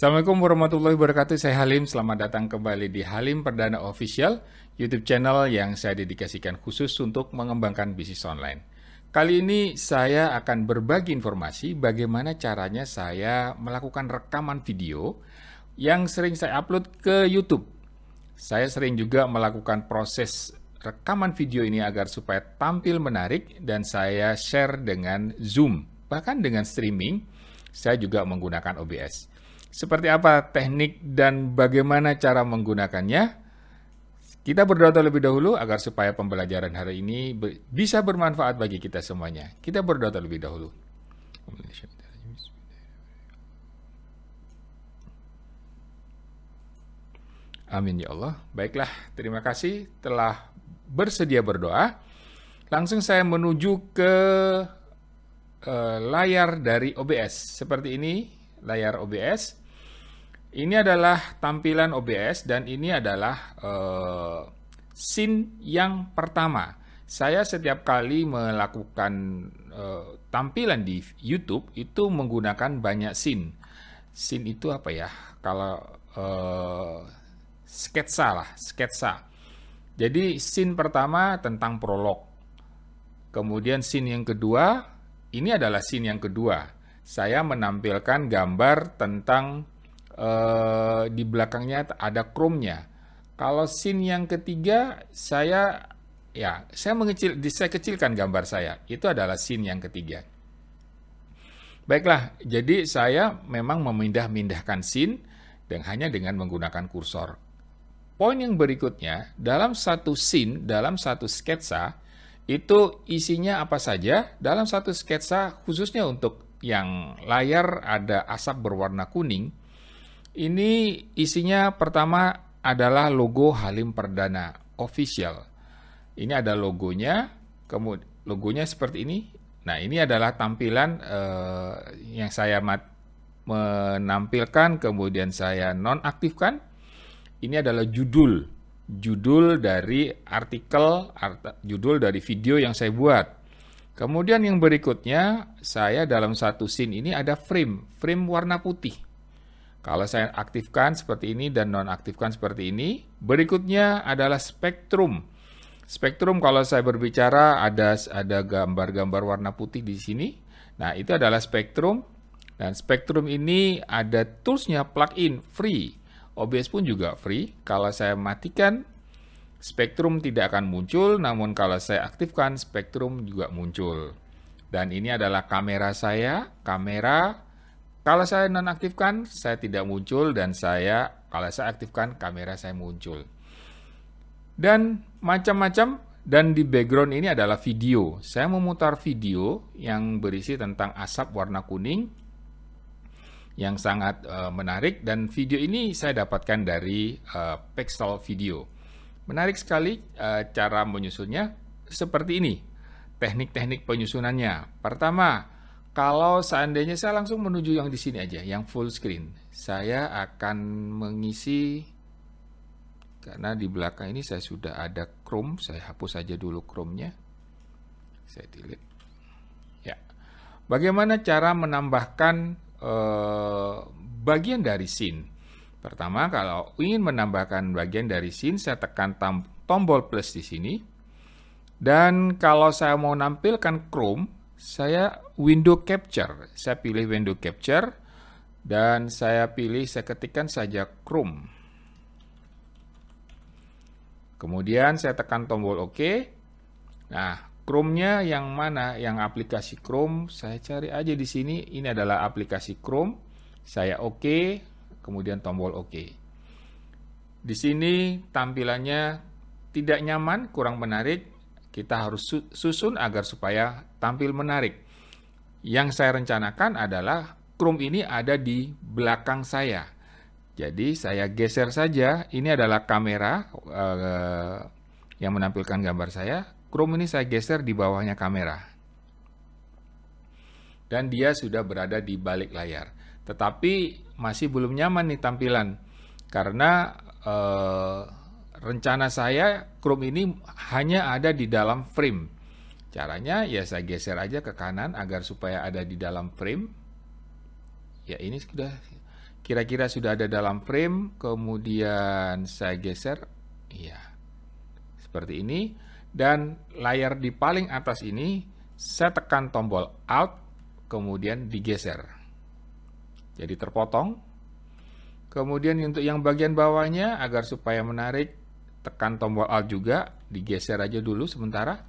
Assalamualaikum warahmatullahi wabarakatuh. Saya Halim. Selamat datang kembali di Halim Perdana Official, YouTube channel yang saya dedikasikan khusus untuk mengembangkan bisnis online. Kali ini saya akan berbagi informasi bagaimana caranya saya melakukan rekaman video yang sering saya upload ke YouTube. Saya sering juga melakukan proses rekaman video ini agar supaya tampil menarik dan saya share dengan Zoom. Bahkan dengan streaming, saya juga menggunakan OBS. Seperti apa teknik dan bagaimana cara menggunakannya? Kita berdoa terlebih dahulu agar supaya pembelajaran hari ini bisa bermanfaat bagi kita semuanya. Kita berdoa terlebih dahulu. Amin ya Allah. Baiklah, terima kasih telah bersedia berdoa. Langsung saya menuju ke uh, layar dari OBS. Seperti ini, layar OBS. Ini adalah tampilan OBS dan ini adalah uh, scene yang pertama. Saya setiap kali melakukan uh, tampilan di YouTube itu menggunakan banyak scene. Scene itu apa ya? Kalau uh, sketsa lah, sketsa. Jadi scene pertama tentang prolog. Kemudian scene yang kedua, ini adalah scene yang kedua. Saya menampilkan gambar tentang uh, di belakangnya ada chrome-nya. Kalau scene yang ketiga, saya ya saya mengecil, saya kecilkan gambar saya. Itu adalah scene yang ketiga. Baiklah, jadi saya memang memindah-mindahkan scene dan hanya dengan menggunakan kursor. Poin yang berikutnya, dalam satu scene, dalam satu sketsa, itu isinya apa saja? Dalam satu sketsa, khususnya untuk yang layar ada asap berwarna kuning, ini isinya pertama adalah logo Halim Perdana Official. Ini ada logonya, kemudian logonya seperti ini. Nah, ini adalah tampilan eh, yang saya mat menampilkan, kemudian saya nonaktifkan. Ini adalah judul, judul dari artikel, art, judul dari video yang saya buat. Kemudian yang berikutnya, saya dalam satu scene ini ada frame, frame warna putih. Kalau saya aktifkan seperti ini dan nonaktifkan seperti ini, berikutnya adalah spektrum. Spektrum kalau saya berbicara ada ada gambar-gambar warna putih di sini. Nah, itu adalah spektrum. Dan spektrum ini ada toolsnya plugin free. OBS pun juga free. Kalau saya matikan, spektrum tidak akan muncul, namun kalau saya aktifkan, spektrum juga muncul. Dan ini adalah kamera saya, kamera kalau saya nonaktifkan, saya tidak muncul dan saya kalau saya aktifkan kamera saya muncul. Dan macam-macam dan di background ini adalah video. Saya memutar video yang berisi tentang asap warna kuning yang sangat uh, menarik dan video ini saya dapatkan dari uh, Pixel Video. Menarik sekali uh, cara menyusunnya seperti ini. Teknik-teknik penyusunannya. Pertama, kalau seandainya saya langsung menuju yang di sini aja, yang full screen, saya akan mengisi karena di belakang ini saya sudah ada Chrome, saya hapus saja dulu Chrome-nya. Saya delete. Ya. Bagaimana cara menambahkan eh, bagian dari scene? Pertama, kalau ingin menambahkan bagian dari scene, saya tekan tombol plus di sini. Dan kalau saya mau nampilkan Chrome, saya window capture. Saya pilih window capture dan saya pilih saya ketikkan saja Chrome. Kemudian saya tekan tombol OK. Nah, Chrome-nya yang mana? Yang aplikasi Chrome, saya cari aja di sini. Ini adalah aplikasi Chrome. Saya OK, kemudian tombol OK. Di sini tampilannya tidak nyaman, kurang menarik kita harus susun agar supaya tampil menarik. Yang saya rencanakan adalah Chrome ini ada di belakang saya. Jadi saya geser saja, ini adalah kamera uh, yang menampilkan gambar saya. Chrome ini saya geser di bawahnya kamera. Dan dia sudah berada di balik layar. Tetapi masih belum nyaman nih tampilan. Karena uh, rencana saya Chrome ini hanya ada di dalam frame. Caranya ya saya geser aja ke kanan agar supaya ada di dalam frame. Ya ini sudah kira-kira sudah ada dalam frame, kemudian saya geser, iya, seperti ini, dan layar di paling atas ini, saya tekan tombol Alt, kemudian digeser. Jadi terpotong. Kemudian untuk yang bagian bawahnya, agar supaya menarik, tekan tombol Alt juga, digeser aja dulu sementara.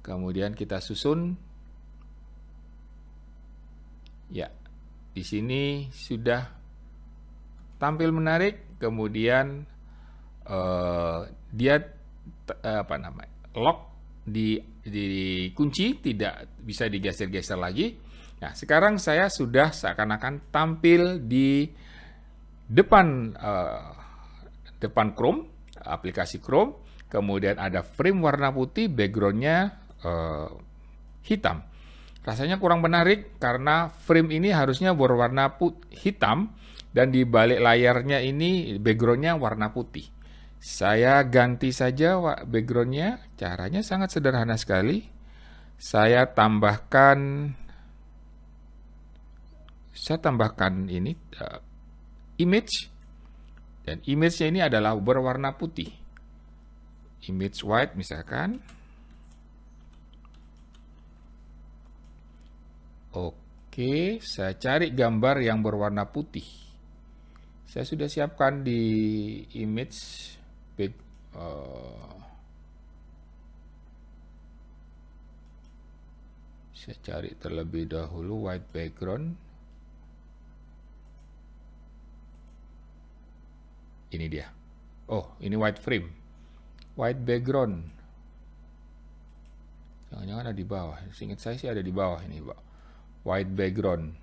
Kemudian kita susun. Ya, di sini sudah tampil menarik, kemudian uh, dia uh, apa namanya lock di di kunci tidak bisa digeser-geser lagi. Nah sekarang saya sudah seakan-akan tampil di depan uh, depan Chrome aplikasi Chrome, kemudian ada frame warna putih, backgroundnya uh, hitam. Rasanya kurang menarik karena frame ini harusnya berwarna put hitam dan di balik layarnya ini backgroundnya warna putih. Saya ganti saja backgroundnya, caranya sangat sederhana sekali. Saya tambahkan, saya tambahkan ini uh, image dan image-nya ini adalah berwarna putih. Image white misalkan. Oke, saya cari gambar yang berwarna putih. Saya sudah siapkan di image big uh, saya cari terlebih dahulu white background ini dia oh ini white frame white background jangan-jangan ada di bawah seingat saya sih ada di bawah ini pak white background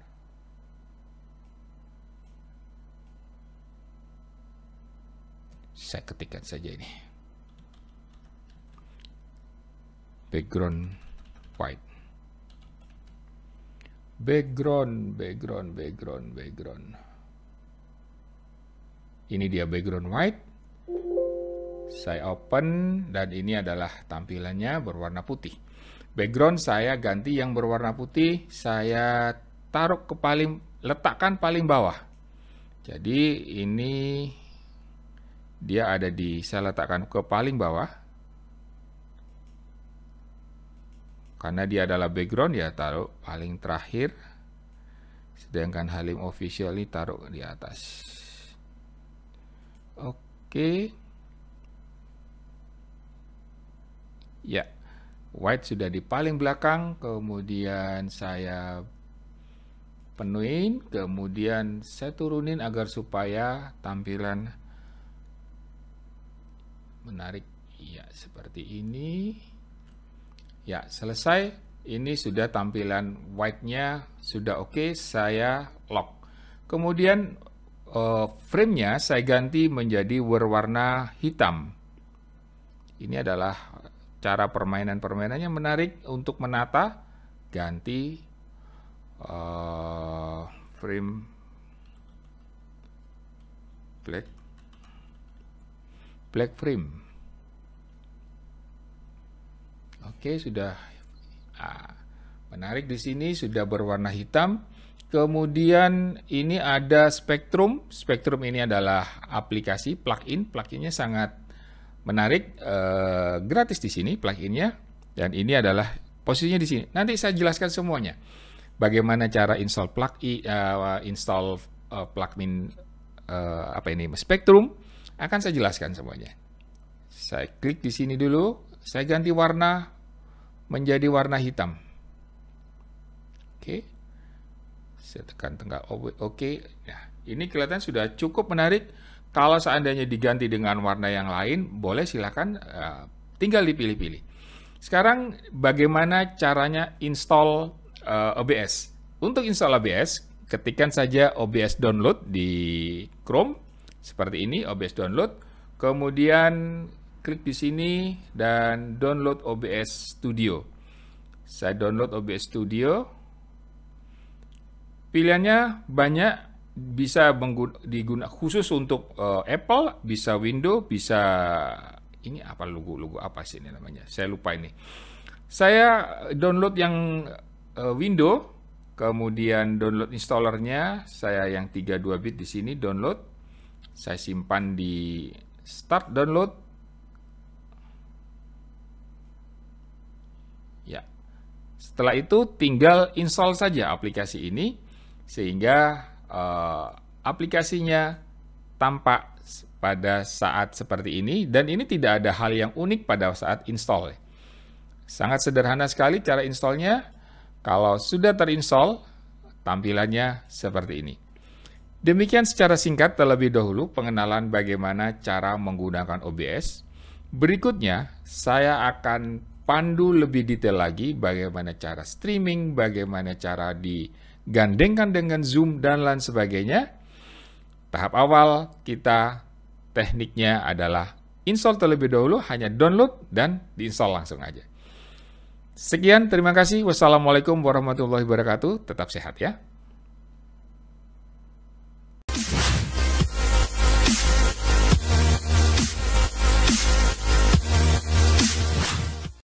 Saya ketikkan saja ini. Background white. Background, background, background, background. Ini dia background white. Saya open dan ini adalah tampilannya berwarna putih. Background saya ganti yang berwarna putih, saya taruh ke paling letakkan paling bawah. Jadi ini dia ada di saya letakkan ke paling bawah karena dia adalah background ya taruh paling terakhir sedangkan Halim official ini taruh di atas oke. Ya white sudah di paling belakang kemudian saya penuhin kemudian saya turunin agar supaya tampilan menarik. Ya seperti ini. Ya selesai. Ini sudah tampilan white-nya sudah oke okay, saya lock. Kemudian uh, frame-nya saya ganti menjadi berwarna hitam ini adalah cara permainan-permainannya menarik untuk menata ganti uh, frame black black frame. Oke, sudah ah, menarik di sini sudah berwarna hitam. Kemudian ini ada Spectrum. Spectrum ini adalah aplikasi plugin. Pluginnya sangat menarik, eh, gratis di sini pluginnya. Dan ini adalah posisinya di sini. Nanti saya jelaskan semuanya. Bagaimana cara install plugin, uh, install uh, plugin uh, apa ini Spectrum akan saya jelaskan semuanya. Saya klik di sini dulu, saya ganti warna menjadi warna hitam. Oke. Saya tekan tengah oke. Nah, ini kelihatan sudah cukup menarik. Kalau seandainya diganti dengan warna yang lain, boleh silakan uh, tinggal dipilih-pilih. Sekarang bagaimana caranya install uh, eh, OBS? Untuk install OBS, ketikkan saja OBS download di Chrome seperti ini OBS download. Kemudian klik di sini dan download OBS Studio. Saya download OBS Studio. Pilihannya banyak, bisa digunakan khusus untuk uh, Apple, bisa Windows, bisa ini apa logo-logo apa sih ini namanya? Saya lupa ini. Saya download yang uh, Windows Kemudian download installernya, saya yang 32 bit di sini download. Saya simpan di start download. Ya. Setelah itu tinggal install saja aplikasi ini sehingga uh, aplikasinya tampak pada saat seperti ini dan ini tidak ada hal yang unik pada saat install. Sangat sederhana sekali cara installnya. Kalau sudah terinstall, tampilannya seperti ini. Demikian secara singkat terlebih dahulu pengenalan bagaimana cara menggunakan OBS. Berikutnya, saya akan pandu lebih detail lagi bagaimana cara streaming, bagaimana cara digandengkan dengan Zoom, dan lain sebagainya. Tahap awal kita tekniknya adalah install terlebih dahulu, hanya download dan diinstal langsung aja. Sekian, terima kasih. Wassalamualaikum warahmatullahi wabarakatuh. Tetap sehat ya.